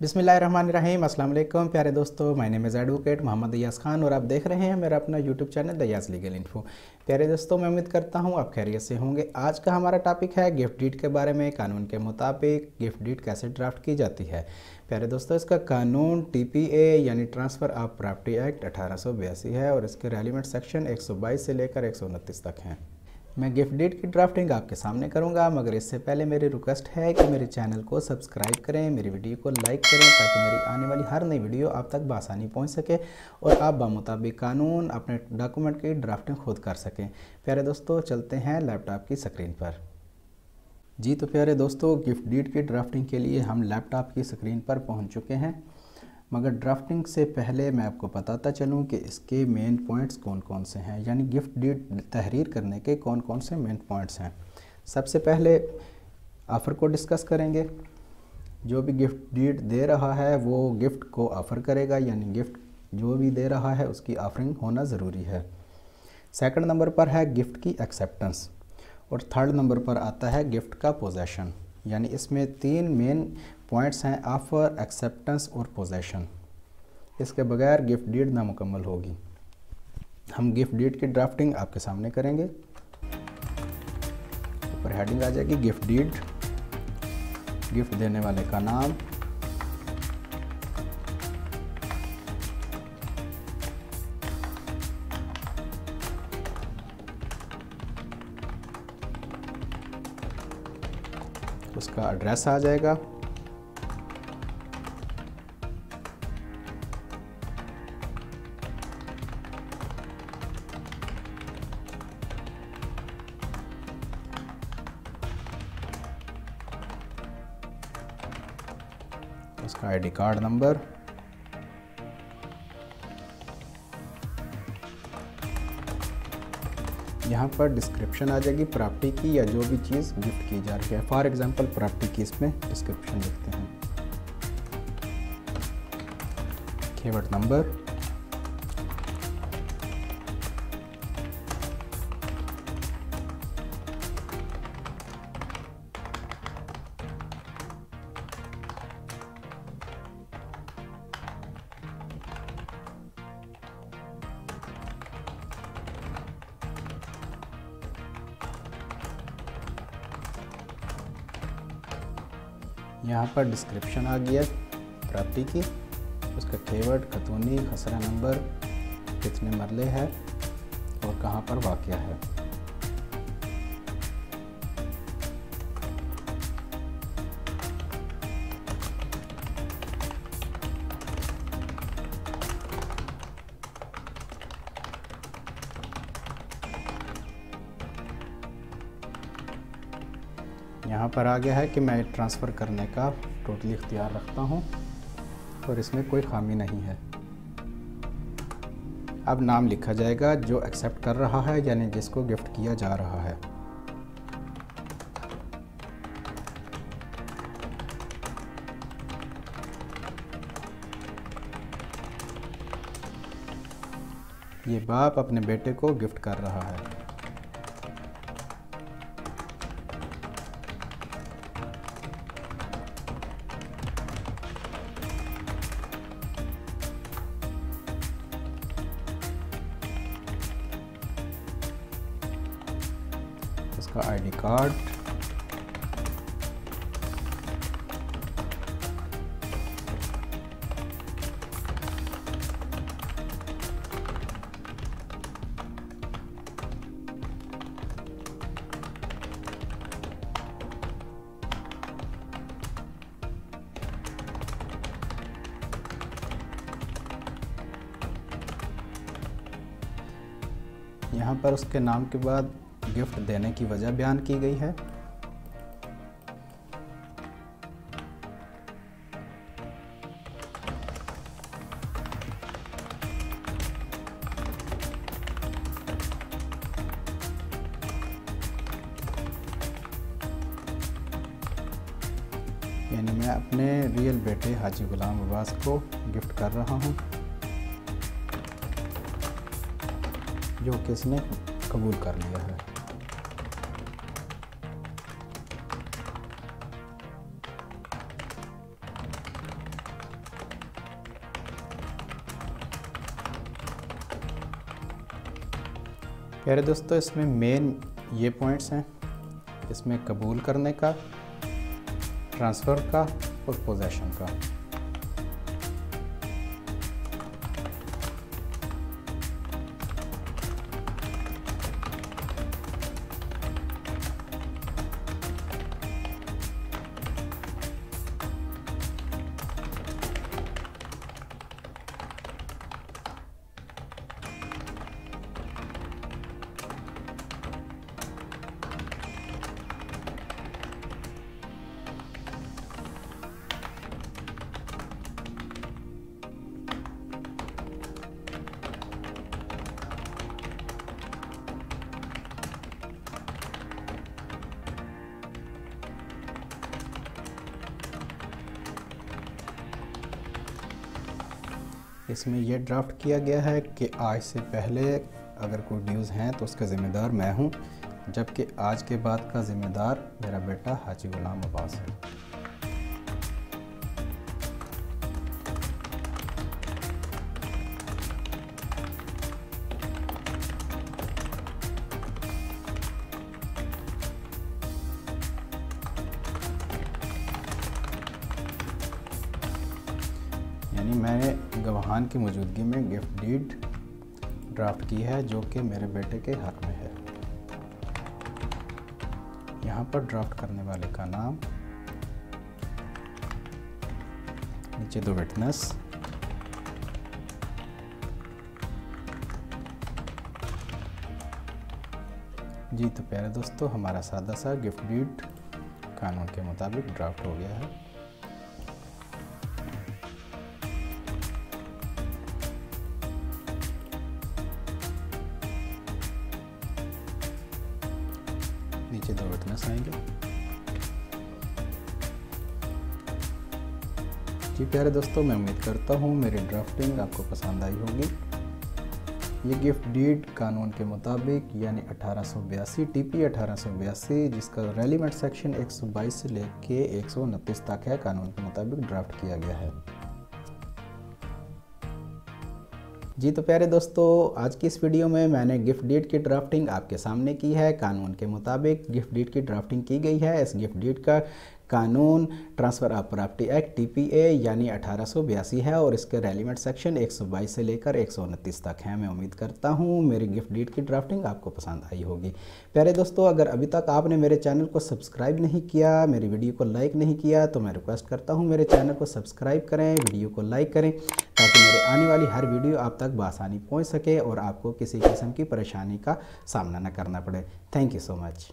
बिसमीम वालेकुम प्यारे दोस्तों, my name is advocate Mohammad Ayas Khan और आप देख रहे हैं मेरा अपना यूट्यूब चैनल दयास लीगल इन्फो। प्यारे दोस्तों, मैं उम्मीद करता हूँ आप खैरियत से होंगे। आज का हमारा टॉपिक है गिफ्ट डीड के बारे में, कानून के मुताबिक गिफ्ट डीड कैसे ड्राफ्ट की जाती है। प्यारे दोस्तों, इसका कानून टी यानी ट्रांसफ़र ऑफ़ प्रॉपर्टी एक्ट अठारह सौ बयासी है और इसके रेलिमेंट सेक्शन एक सौ बाईस से लेकर एक सौ उनतीस तक हैं। मैं गिफ्ट डेट की ड्राफ्टिंग आपके सामने करूँगा, मगर इससे पहले मेरी रिक्वेस्ट है कि मेरे चैनल को सब्सक्राइब करें, मेरी वीडियो को लाइक करें ताकि मेरी आने वाली हर नई वीडियो आप तक बसानी पहुँच सके और आप बामुताबिक कानून, अपने डॉक्यूमेंट की ड्राफ्टिंग खुद कर सकें। प्यारे दोस्तों, चलते हैं लैपटॉप की स्क्रीन पर। जी तो प्यारे दोस्तों, गिफ्ट डीड की ड्राफ्टिंग के लिए हम लैपटॉप की स्क्रीन पर पहुँच चुके हैं। मगर ड्राफ्टिंग से पहले मैं आपको बताता चलूँ कि इसके मेन पॉइंट्स कौन कौन से हैं, यानी गिफ्ट डीड तहरीर करने के कौन कौन से मेन पॉइंट्स हैं। सबसे पहले ऑफ़र को डिस्कस करेंगे। जो भी गिफ्ट डीड दे रहा है, वो गिफ्ट को ऑफ़र करेगा, यानी गिफ्ट जो भी दे रहा है, उसकी ऑफरिंग होना ज़रूरी है। सेकंड नंबर पर है गिफ्ट की एक्सेप्टेंस और थर्ड नंबर पर आता है गिफ्ट का पोजेशन यानी इसमें तीन मेन पॉइंट्स हैं ऑफ़र एक्सेप्टेंस और पोजेशन इसके बगैर गिफ्ट डीड नामुकम्मल होगी। हम गिफ्ट डीड की ड्राफ्टिंग आपके सामने करेंगे। ऊपर हेडिंग आ जाएगी गिफ्ट डीड गिफ्ट देने वाले का नाम। उसका एड्रेस आ जाएगा। उसका आईडी कार्ड नंबर। यहाँ पर डिस्क्रिप्शन आ जाएगी प्रॉपर्टी की या जो भी चीज़ गिफ्ट की जा रही है। फॉर एग्जांपल प्रॉपर्टी की इसमें डिस्क्रिप्शन लिखते हैं। नंबर यहाँ पर डिस्क्रिप्शन आ गया, प्राप्ति की। उसका कीवर्ड खतूनी खसरा नंबर कितने मरले है और कहाँ पर वाक़ है। यहाँ पर आ गया है कि मैं ट्रांसफ़र करने का टोटली इख्तियार रखता हूँ और इसमें कोई खामी नहीं है। अब नाम लिखा जाएगा जो एक्सेप्ट कर रहा है, यानी जिसको गिफ्ट किया जा रहा है। ये बाप अपने बेटे को गिफ्ट कर रहा है। इसका आईडी कार्ड। यहाँ पर उसके नाम के बाद गिफ्ट देने की वजह बयान की गई है। यानी मैं अपने रियल बेटे हाजी गुलाम अब्बास को गिफ्ट कर रहा हूँ, जो किसने कबूल कर लिया है। प्यारे दोस्तों, इसमें मेन ये पॉइंट्स हैं, इसमें कबूल करने का ट्रांसफ़र का और पोजेशन का। इसमें यह ड्राफ्ट किया गया है कि आज से पहले अगर कोई न्यूज़ हैं तो उसका ज़िम्मेदार मैं हूँ, जबकि आज के बाद का ज़िम्मेदार मेरा बेटा हाजी गुलाम अब्बास है। यानी मैंने गवाहान की मौजूदगी में गिफ्ट डीड ड्राफ्ट की है, जो कि मेरे बेटे के हक में है। यहाँ पर ड्राफ्ट करने वाले का नाम, नीचे दो विटनेस जी तो प्यारे दोस्तों, हमारा सादा सा गिफ्ट डीड कानून के मुताबिक ड्राफ्ट हो गया है। नीचे दो विटनेस आएँगे जी प्यारे दोस्तों, मैं उम्मीद करता हूँ मेरी ड्राफ्टिंग आपको पसंद आई होगी। ये गिफ्ट डीड कानून के मुताबिक, यानी अठारह सौ बयासी टी पी अठारह सौ बयासी, जिसका रेलिमेंट सेक्शन 122 से लेके एक सौ उनतीस तक है, कानून के मुताबिक ड्राफ्ट किया गया है। जी तो प्यारे दोस्तों, आज की इस वीडियो में मैंने गिफ्ट डीड की ड्राफ्टिंग आपके सामने की है। कानून के मुताबिक गिफ्ट डीड की ड्राफ्टिंग की गई है। इस गिफ्ट डीड का कानून, transfer of property act, TPA, यानी अठारह सौ बयासी है और इसके रेलिमेंट सेक्शन 122 से लेकर एक सौ उनतीस तक हैं। मैं उम्मीद करता हूँ मेरी गिफ्ट डीड की ड्राफ्टिंग आपको पसंद आई होगी। प्यारे दोस्तों, अगर अभी तक आपने मेरे चैनल को सब्सक्राइब नहीं किया, मेरी वीडियो को लाइक नहीं किया तो मैं रिक्वेस्ट करता हूँ मेरे चैनल को सब्सक्राइब करें वीडियो को लाइक करें, ताकि मेरे आने वाली हर वीडियो आप तक बसानी पहुँच सके और आपको किसी किस्म की परेशानी का सामना न करना पड़े। Thank you so much